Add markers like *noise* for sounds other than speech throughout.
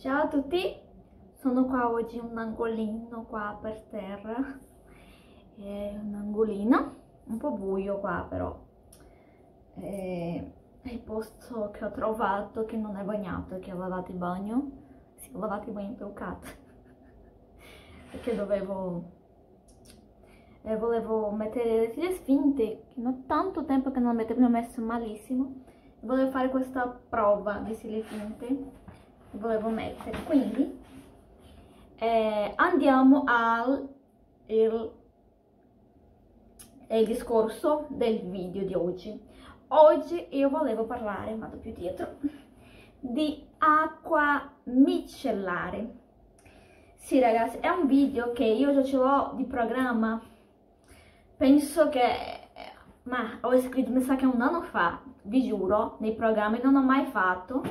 Ciao a tutti, sono qua oggi in un angolino qua per terra, è un angolino, un po' buio qua però, è il posto che ho trovato che non è bagnato, che ho lavato il bagno, sì ho lavato il bagno truccato, *laughs* perché dovevo, eh, volevo mettere le file che non tanto tempo che non le mettevo, mi ho messo malissimo, volevo fare questa prova di file finte volevo mettere. Quindi eh, andiamo al il, il discorso del video di oggi. Oggi io volevo parlare vado più dietro di acqua micellare. Sì ragazzi è un video che io già ce l'ho di programma. Penso che ma ho scritto mi sa che un anno fa vi giuro nei programmi non ho mai fatto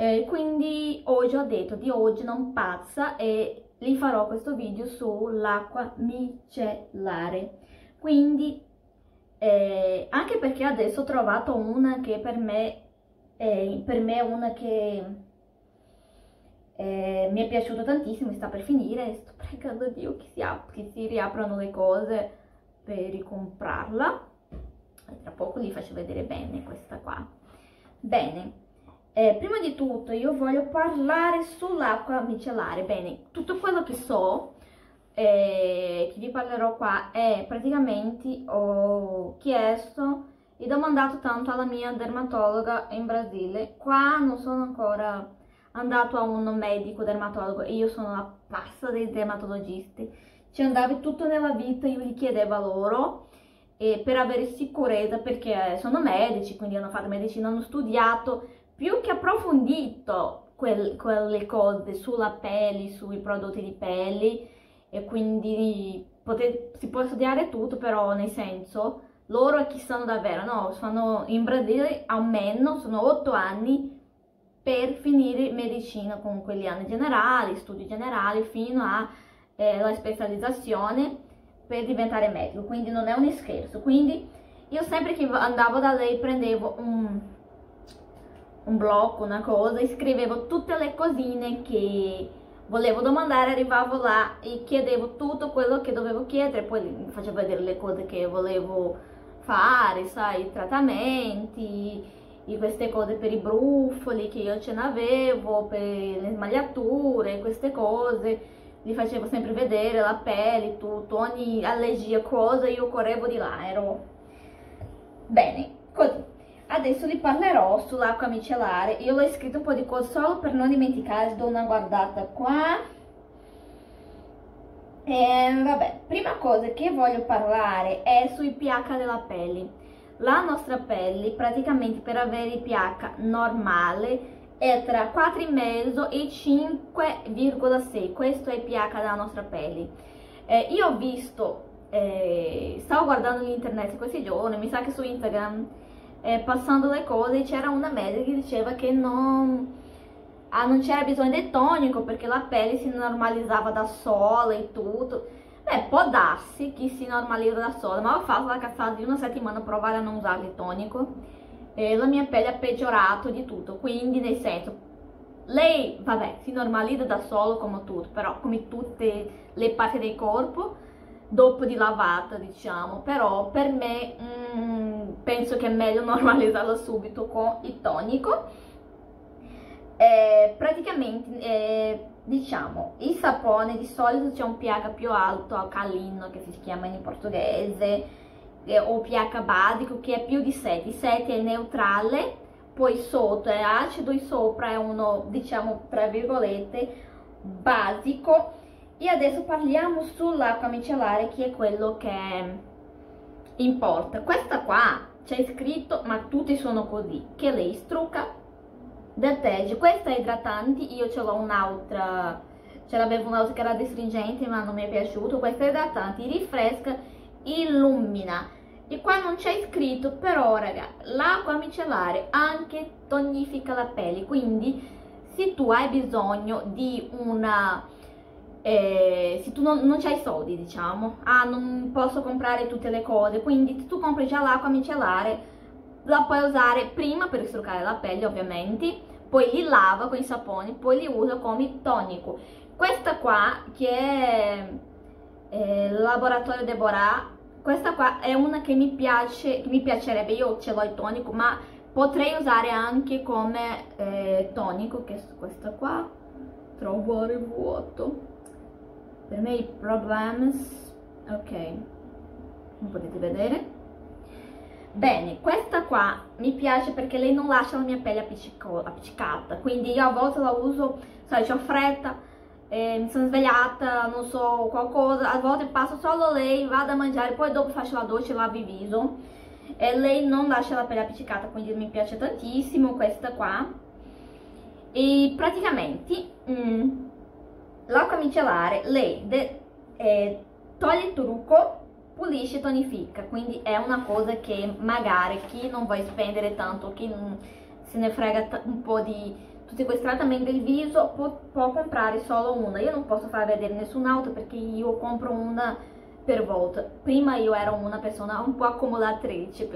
eh, quindi ho detto di oggi non pazza e li farò questo video sull'acqua micellare. Quindi eh, anche perché adesso ho trovato una che per me eh, per me è una che eh, mi è piaciuta tantissimo, sta per finire. Sto pregando Dio che si, che si riaprano le cose per ricomprarla. Tra poco vi faccio vedere bene questa qua. Bene eh, prima di tutto io voglio parlare sull'acqua micellare. Bene, tutto quello che so, eh, che vi parlerò qua, è praticamente ho chiesto e domandato tanto alla mia dermatologa in Brasile. Qua non sono ancora andato a un medico dermatologo e io sono la passa dei dermatologisti. Ci andavo tutto nella vita, io gli chiedevo a loro e per avere sicurezza perché sono medici, quindi hanno fatto medicina, hanno studiato più che approfondito quel, quelle cose sulla pelle, sui prodotti di pelle e quindi poter, si può studiare tutto però nel senso loro chi sono davvero, no, sono in Brasile almeno, sono otto anni per finire medicina con quegli anni generali, studi generali fino alla eh, specializzazione per diventare medico, quindi non è un scherzo, quindi io sempre che andavo da lei prendevo un un blocco, una cosa, scrivevo tutte le cosine che volevo domandare, arrivavo là e chiedevo tutto quello che dovevo chiedere, poi facevo vedere le cose che volevo fare, sai, i trattamenti, queste cose per i brufoli che io ce n'avevo, per le smagliature, queste cose, li facevo sempre vedere, la pelle, tutto, ogni allergia, cosa, io correvo di là, ero... Bene, così. Adesso vi parlerò sull'acqua micellare. Io l'ho scritto un po' di cose solo per non dimenticare, do una guardata qua. E vabbè, prima cosa che voglio parlare è sui pH della pelle. La nostra pelle, praticamente per avere il pH normale, è tra 4,5 e 5,6. Questo è il pH della nostra pelle. Eh, io ho visto, eh, stavo guardando l'internet questi giorni, mi sa che su Instagram eh, passando le cose c'era una medica che diceva che non, ah, non c'era bisogno del tonico perché la pelle si normalizzava da sola e tutto. Beh, può darsi che si normalizza da sola, ma ho fatto la cazzata di una settimana provare a non usare il tonico e la mia pelle ha peggiorato di tutto, quindi nel senso lei, vabbè, si normalizza da solo come tutto, però come tutte le parti del corpo, dopo di lavata, diciamo, però per me mm, penso che è meglio *laughs* normalizzarlo subito con il tonico. Eh, praticamente, eh, diciamo, il sapone di solito c'è un pH più alto, alcalino, che si chiama in portoghese, eh, o pH basico, che è più di 7. 7 è neutrale, poi sotto è acido e sopra è uno, diciamo, tra virgolette, basico e adesso parliamo sull'acqua micellare che è quello che importa. Questa qua c'è scritto, ma tutti sono così, che lei strucca, deterge. Questa è idratante, io ce l'ho un'altra, ce l'avevo un'altra che era destringente ma non mi è piaciuto. Questa è idratante, rinfresca, illumina. E qua non c'è scritto, però raga, l'acqua micellare anche tonifica la pelle, quindi se tu hai bisogno di una eh, se tu non, non hai soldi, diciamo, ah, non posso comprare tutte le cose, quindi se tu compri già l'acqua micellare, la puoi usare prima per istruccare la pelle, ovviamente, poi li lava con i saponi, poi li usa come tonico. Questa qua, che è eh, Laboratorio Deborah, questa qua è una che mi piace, che mi piacerebbe, io ce l'ho il tonico, ma potrei usare anche come eh, tonico, che è questa qua, trovare vuoto. Per me i problems, ok, non potete vedere. Bene, questa qua mi piace perché lei non lascia la mia pelle appiccicata, quindi io a volte la uso, sai, ho fretta, eh, mi sono svegliata, non so, qualcosa, a volte passo solo lei, vado a mangiare, poi dopo faccio la doccia e lavo il viso. E lei non lascia la pelle appiccicata, quindi mi piace tantissimo questa qua. E praticamente mm, l'acqua micellare, lei de, eh, toglie il trucco, pulisce e tonifica, quindi è una cosa che magari chi non vuole spendere tanto, chi se ne frega un po' di tutti questi trattamenti del viso può, può, comprare solo una. Io non posso far vedere nessun'altra perché io compro una per volta. Prima io ero una persona un po' accumulatrice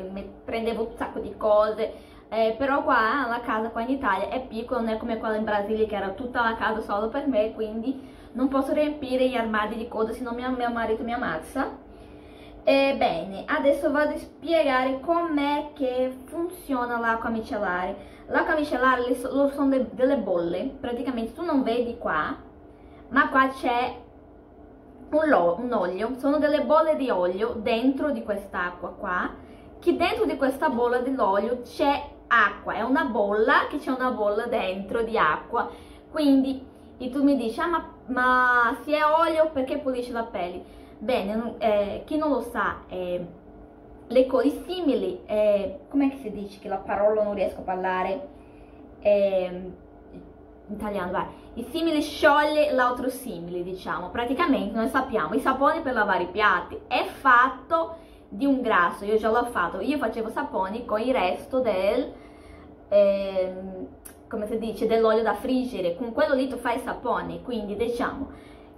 prendevo un sacco di cose eh, però qua la casa qua in Italia è piccola non è come quella in Brasile che era tutta la casa solo per me quindi non posso riempire gli armadi di cose se no mio, mio marito mi ammazza. Ebbene, adesso vado a spiegare com'è che funziona l'acqua micellare. L'acqua micellare sono delle bolle, praticamente tu non vedi qua, ma qua c'è un, un, olio, sono delle bolle di olio dentro di quest'acqua qua, che dentro di questa bolla dell'olio c'è acqua, è una bolla che c'è una bolla dentro di acqua, quindi tu mi dici, ah ma, ma se è olio perché pulisce la pelle? Bene, eh, chi non lo sa, eh, le cose simili, eh, come si dice che la parola non riesco a parlare? Eh, italiano, vai, il simile scioglie l'altro simile, diciamo, praticamente noi sappiamo, il sapone per lavare i piatti. È fatto di un grasso, io già l'ho fatto, io facevo saponi con il resto del, eh, come si dice, dell'olio da friggere, con quello lì tu fai sapone, quindi diciamo,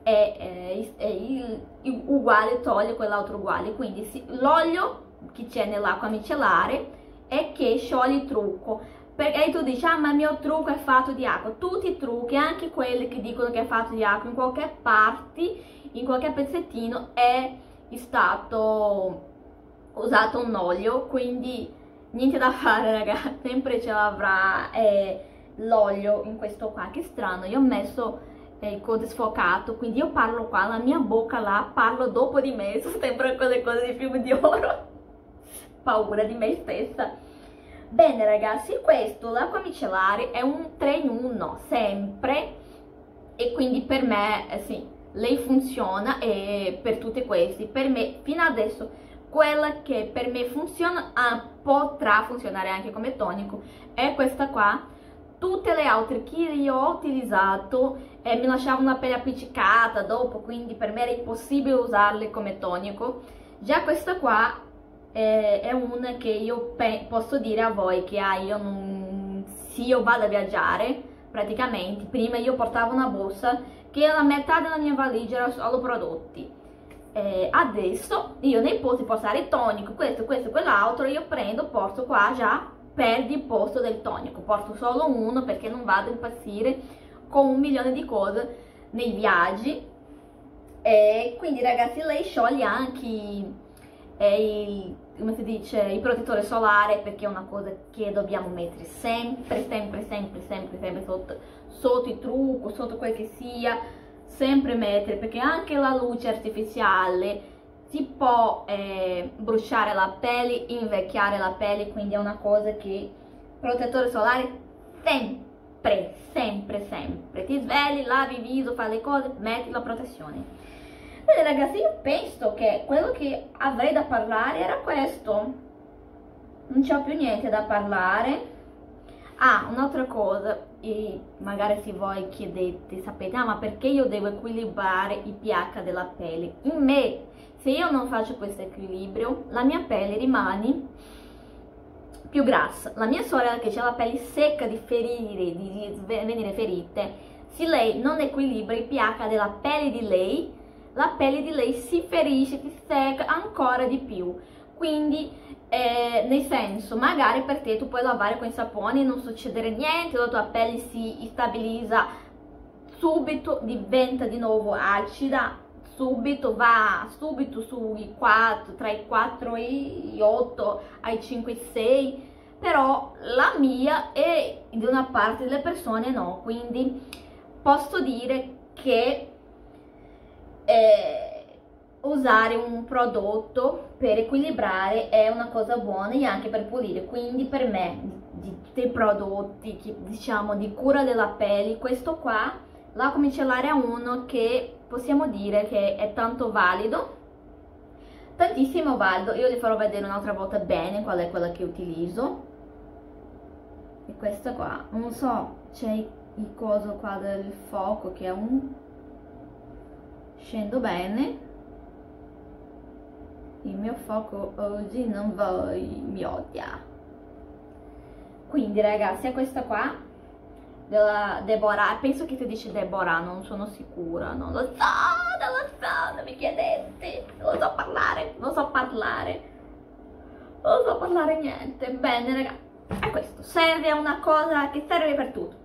è, è, è il, il uguale, toglie quell'altro uguale, quindi l'olio che c'è nell'acqua micellare è che scioglie il trucco. Perché tu dici, ah ma il mio trucco è fatto di acqua. Tutti i trucchi, anche quelli che dicono che è fatto di acqua, in qualche parte, in qualche pezzettino è stato usato un olio, quindi niente da fare ragazzi, *laughs* sempre ce l'avrà eh, l'olio in questo qua, che strano, io ho messo eh, il code sfocato, quindi io parlo qua, la mia bocca là, parlo dopo di me, *laughs* sembra quelle cose di film di oro. *laughs* Paura di me stessa. Bene ragazzi, questo, l'acqua micellare, è un 3 in 1, sempre, e quindi per me, eh, sì, lei funziona e per tutti questi, per me, fino adesso, quella che per me funziona, ah, potrà funzionare anche come tonico, è questa qua, tutte le altre che io ho utilizzato eh, mi lasciavano la pelle appiccicata dopo, quindi per me era impossibile usarle come tonico. Già questa qua è, è una che io posso dire a voi che ah, io non, se io vado a viaggiare, praticamente, prima io portavo una borsa che la metà della mia valigia era solo prodotti. Eh, adesso io nei posti portare tonico, questo, questo, quell'altro, io prendo, porto qua già, perdi il posto del tonico, porto solo uno perché non vado a impazzire con un milione di cose nei viaggi. E quindi ragazzi lei scioglie anche il, come si dice, il protettore solare perché è una cosa che dobbiamo mettere sempre, sempre, sempre, sempre, sempre sotto, sotto il trucco, sotto quel che sia, sempre mettere perché anche la luce artificiale si può eh, bruciare la pelle, invecchiare la pelle, quindi è una cosa che protettore solare sempre, sempre, sempre. Ti svegli, lavi il viso, fai le cose, metti la protezione. Bene ragazzi, io penso che quello che avrei da parlare era questo. Non c'ho più niente da parlare. Ah, un'altra cosa, e magari se voi chiedete, sapete, ah ma perché io devo equilibrare il pH della pelle? In me, se io non faccio questo equilibrio, la mia pelle rimane più grassa. La mia sorella che ha la pelle secca di ferire, di venire ferite, se lei non equilibra il pH della pelle di lei, la pelle di lei si ferisce, si secca ancora di più. Quindi eh, nel senso magari per te tu puoi lavare con i saponi e non succedere niente la tua pelle si stabilizza subito diventa di nuovo acida subito va subito sui 4 tra i 4 e i 8 ai 5 e 6 però la mia e di una parte delle persone no quindi posso dire che eh, usare un prodotto per equilibrare è una cosa buona e anche per pulire. Quindi per me di tutti i prodotti che, diciamo di cura della pelle questo qua l'acqua micellare è uno che possiamo dire che è tanto valido tantissimo valido. Io vi farò vedere un'altra volta bene qual è quella che utilizzo. E questa qua non so c'è il coso qua del fuoco che è un scendo bene il mio fuoco oggi non voi mi odia quindi ragazzi è questa qua della Deborah. Penso che ti dice Deborah non sono sicura non lo so non lo so non mi chiedete. Non so parlare non so parlare. Non so parlare niente. Bene ragazzi è questo. Serve una cosa che serve per tutto.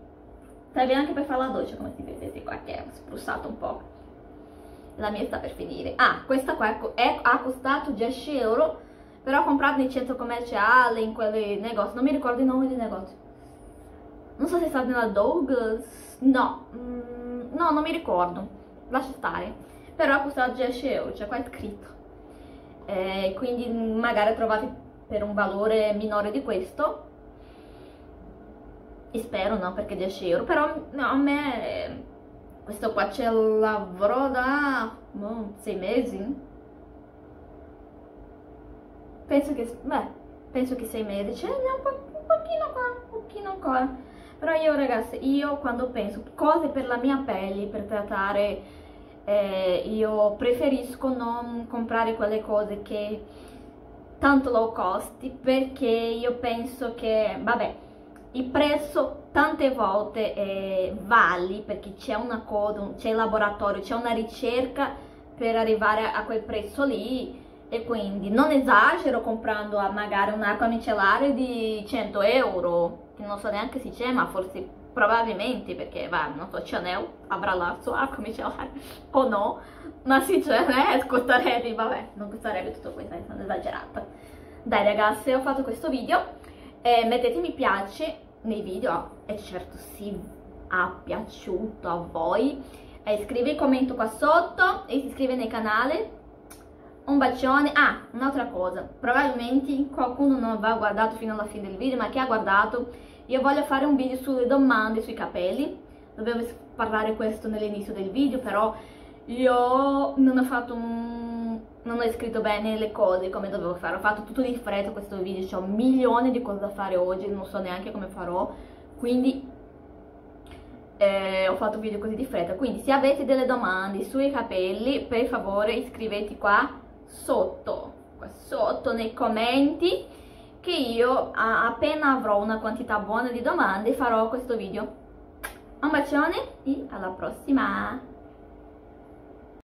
Serve anche per fare la doccia come si vede qua che è spruzzato un po' la mia sta per finire. Ah questa qua è, ha costato 10 euro però ho comprato nei centro commerciali in quei negozi non mi ricordo i nomi dei negozi. Non so se è stata nella Douglas no mm, no non mi ricordo lascia stare. Però ha costato 10 euro c'è qua scritto. Eh, quindi magari trovate per un valore minore di questo. E spero no perché 10 euro però no, a me questo qua ce l'avrò da no, 6 mesi? Penso che beh penso che 6 mesi. Ce n'è un, po', un pochino qua un pochino ancora. Però io ragazzi io quando penso cose per la mia pelle per trattare eh, io preferisco non comprare quelle cose che tanto low cost perché io penso che vabbè il prezzo tante volte eh, vale perché c'è una cosa, c'è il laboratorio, c'è una ricerca per arrivare a quel prezzo lì e quindi non esagero comprando magari un'acqua micellare di 100 euro che non so neanche se c'è ma forse probabilmente perché va, non so, Chanel avrà la sua acqua micellare o no ma se c'è, eh, costerebbe, vabbè, non costerebbe tutto questo, sono esagerata dai ragazzi, ho fatto questo video eh, mettete mi piace nei video e certo si è piaciuto a voi. Eh, scrivi commento qua sotto e si iscrive nel canale. Un bacione. Ah un'altra cosa probabilmente qualcuno non avrà guardato fino alla fine del video ma chi ha guardato io voglio fare un video sulle domande sui capelli. Dovevo parlare questo nell'inizio del video però io non ho fatto un non ho scritto bene le cose come dovevo fare, ho fatto tutto di fretta questo video, ho milioni di cose da fare oggi, non so neanche come farò, quindi eh, ho fatto video così di fretta, quindi se avete delle domande sui capelli, per favore iscrivetevi qua sotto, qua sotto nei commenti, che io appena avrò una quantità buona di domande farò questo video. Un bacione e alla prossima!